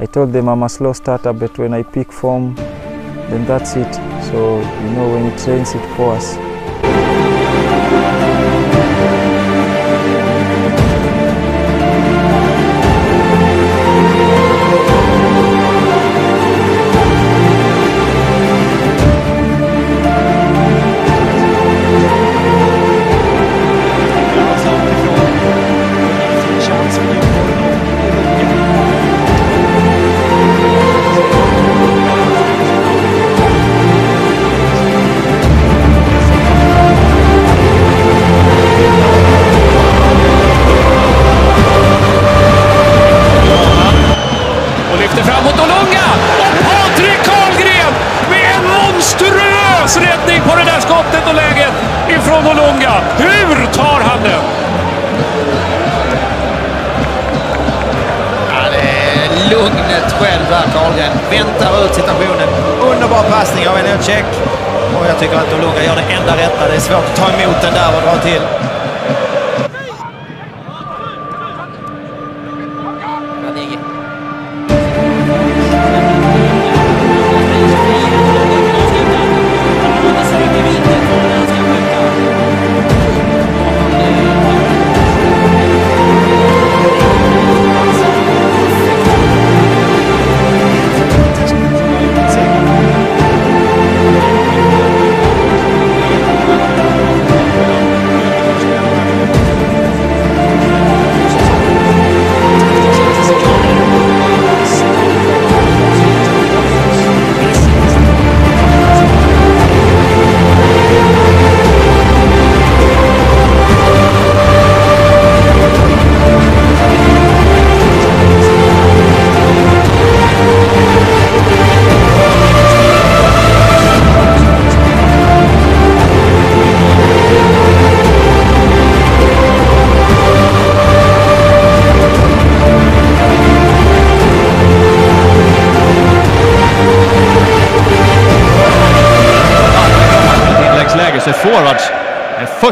I told them I'm a slow starter, but when I pick form, then that's it. So, you know, when it rains, it pours. Från Olunga. Hur tar han den? Ja, det är lugnet själv här, Karlgren. Väntar ut situationen. Underbar passning av Enocek. Och jag tycker att Olunga gör det enda rätta. Det är svårt att ta emot den där och dra till.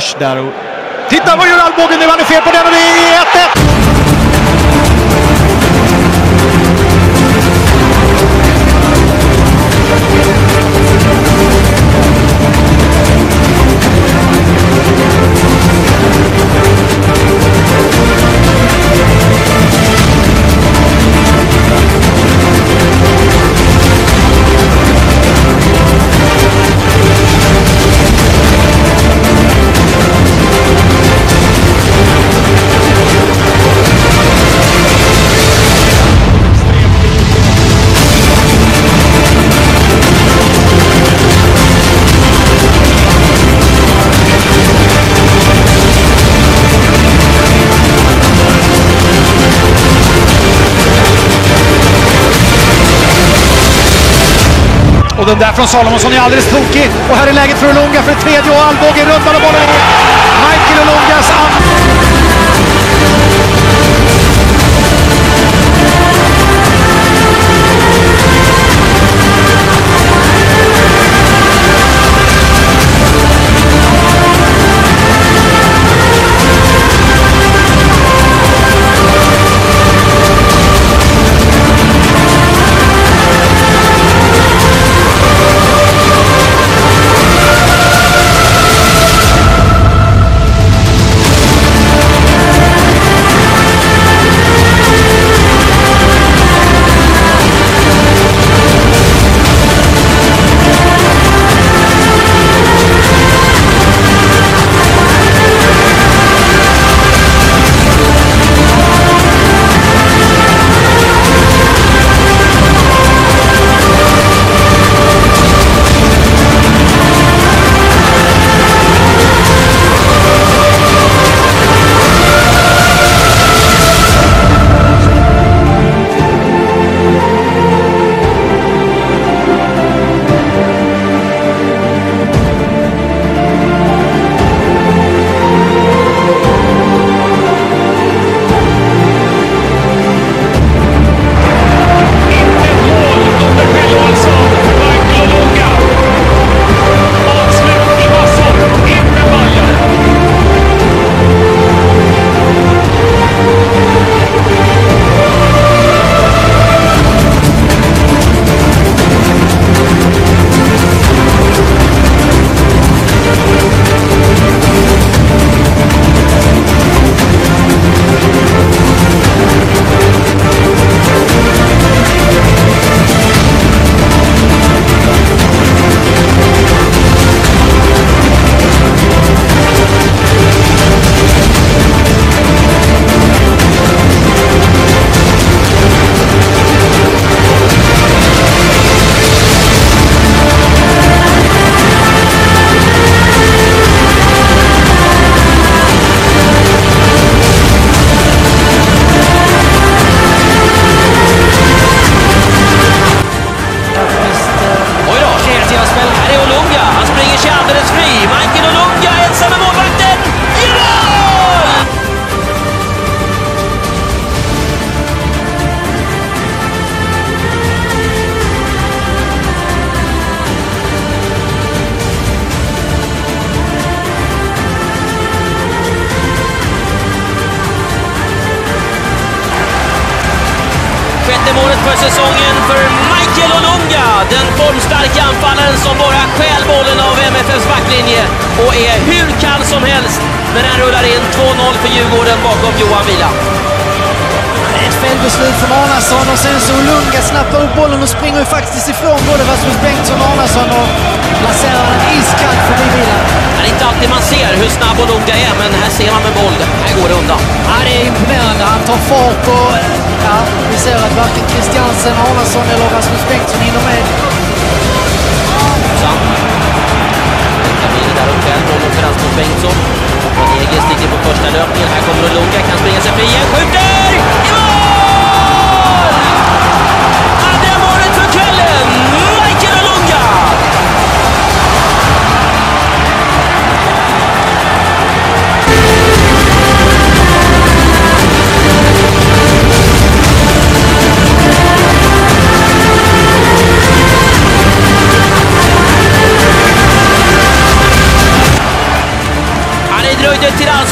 Först där och... Titta vad gör Alvbågen nu! Han är fel på den och det är den där från Salomonsson är alldeles tokig. Och här är läget för Olunga för ett tredje och Alvbåge rundar och bollen. Michael Olungas säsongen för Michael Olunga. Den formstarka anfallaren som bara stjäl bollen av MFFs backlinje och är hur kall som helst när den rullar in 2-0 för Djurgården bakom Johan Vila. Ett felbeslut från Arnason och sen så Olunga snappar upp bollen och springer ju faktiskt ifrån både Rasmus Bengtsson och Arnason och placerar den iskallt förbi Vila. Alltid man ser hur snabb Olunga är, men här ser man med boll. Här går det undan. Ja, det är imponerande. Han tar fart och ja, vi ser att varken Christiansen, Arnason eller Rasmus Bengtsson hinner med. Hoppsan. Kabir där och själv bollen för Rasmus Bengtsson. Ranegi sticker på första löpningen. Här kommer Olunga, kan springa sig fri igen.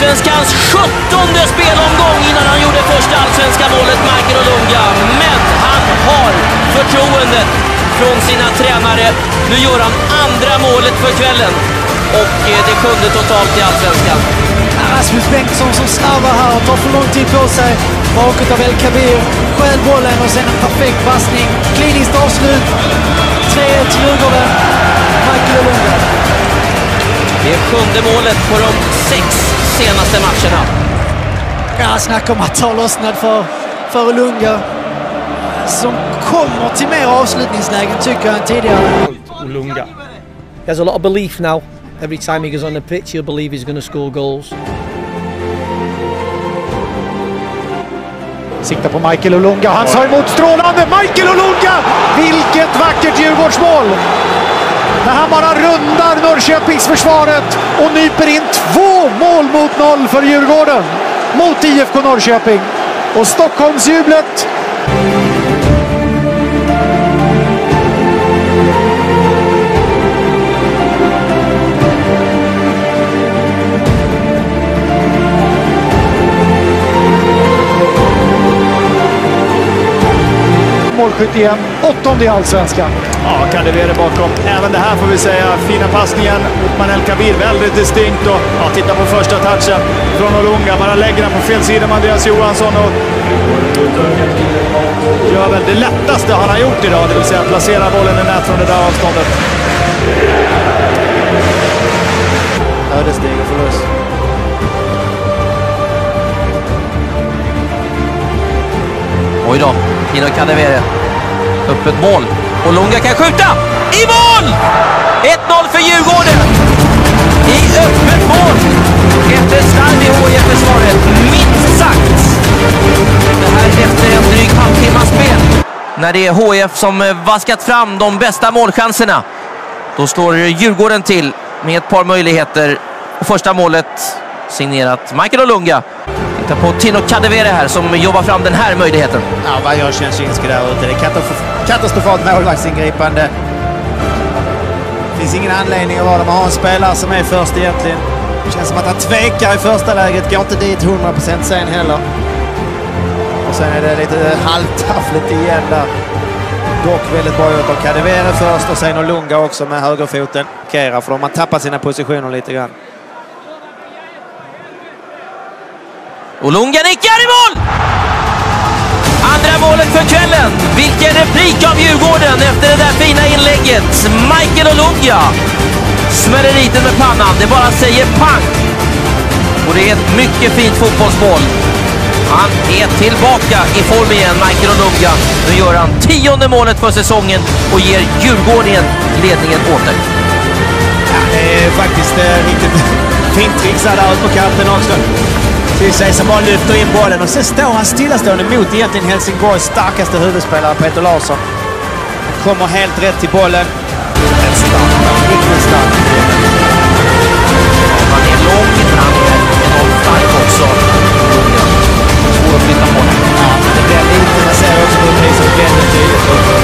Allsvenskans 17 spelomgång innan han gjorde första allsvenska målet, Michael Olunga. Men han har förtroendet från sina tränare. Nu gör han andra målet för kvällen och eh, det sjunde totalt i Allsvenskan. Rasmus Bengtsson som slarvar här och tar för lång tid på sig. Baket av El Kabir. Stjäl bollen och sen en perfekt passning. Kliniskt avslut. 3-1 till Djurgården. Michael Olunga. Det är sjunde målet på de sex senaste matcherna. Ja, snacka om att ta lossnad för, för Olunga. Som kommer till mer avslutningslägen tycker jag än tidigare. Ulunga. He has a lot of belief now. Every time he goes on the pitch, he'll believe he's going to score goals. Siktar på Michael Olunga. Han tar emot strålande Michael Olunga! Vilket vackert Djurgårdsmål! När han bara rundar Norrköpingsförsvaret och nyper in två mål mot noll för Djurgården mot IFK Norrköping. Och Stockholmsjublet målskytt igen. Åttonde i Allsvenskan. Ja, Kadewere bakom. Även det här får vi säga. Fina passningen mot Manel Kabir. Väldigt distinkt. Och, ja, titta på första touchen från Olunga. Bara lägger den på fel sida med Andreas Johansson. Och gör väl det lättaste han har gjort idag, det vill säga placera bollen i nät från det där avståndet. Ödesdiger förlust. Oj då, Tino Kadewere. Öppet mål. Olunga kan skjuta! I mål! 1-0 för Djurgården! I öppet mål! Efter slarv i HIF-försvaret, minst sagt! Det här efter en dryg halvtimmas spel. När det är HIF som eh, vaskat fram de bästa målchanserna, då slår Djurgården till med ett par möjligheter. Och första målet signerat Michael Olunga. Titta på Tino Kadewere här som jobbar fram den här möjligheten. Ja, vad gör Szczęszinski där ute? Det är katastrof- katastrofalt målvaktsingripande. Det finns ingen anledning att vara där. Man har en spelare som är först egentligen. Det känns som att han tvekar i första läget. Går inte dit 100% sen heller. Och sen är det lite halvtaffligt igen där. Dock väldigt bra gjort av Kadewere först och sen Olunga också med högerfoten. Kera, för de har tappat sina positioner lite grann. Olunga nickar i mål! Djurgården efter det där fina inlägget. Michael Olunga smäller dit den med pannan. Det bara säger pang. Och det är ett mycket fint fotbollsmål. Han är tillbaka i form igen, Michael Olunga. Nu gör han tionde målet för säsongen och ger Djurgården ledningen åter. Ja, det är faktiskt eh, riktigt fint trixat där ute på kanten också. Ceesay som bara lyfter in bollen och sen står han stillastående mot egentligen Helsingborgs starkaste huvudspelare Peter Larsson. Kommer helt rätt till bollen. Rätt stark. Riktigt stark. Han är lång, men han är enormt stark också. Svår att flytta på honom. Ja, men det blir lite, man ser också på reprisen väldigt tydligt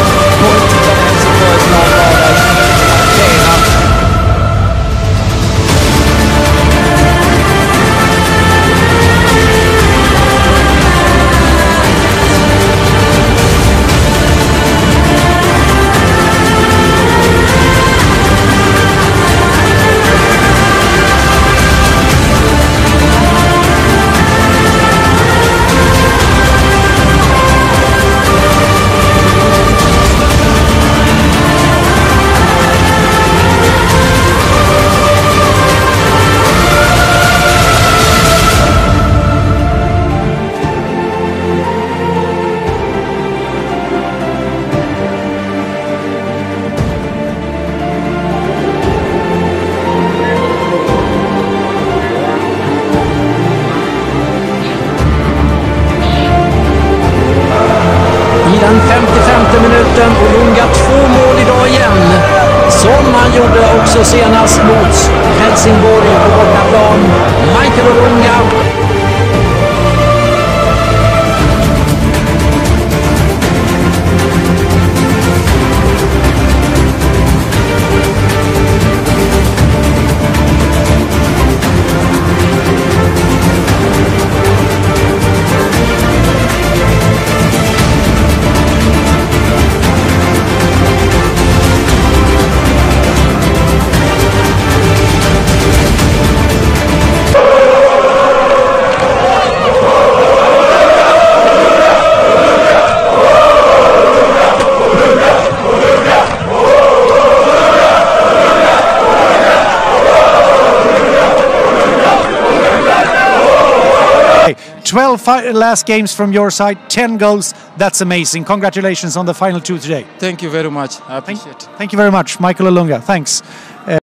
12 fi- last games from your side, 10 goals. That's amazing. Congratulations on the final two today. Thank you very much. I Thank, appreciate it. thank you very much, Michael Olunga. Thanks.